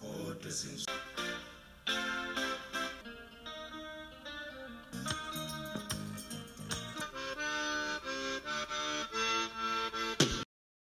Kodwa